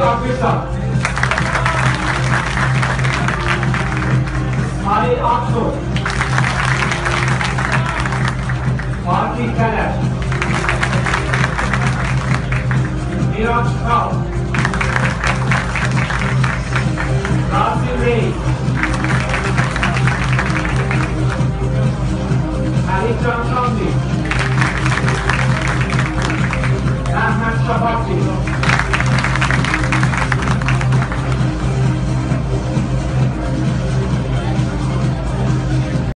और आत्मविश्वास साढ़े आठ सौ भारतीय कैलेंडर निराश राव।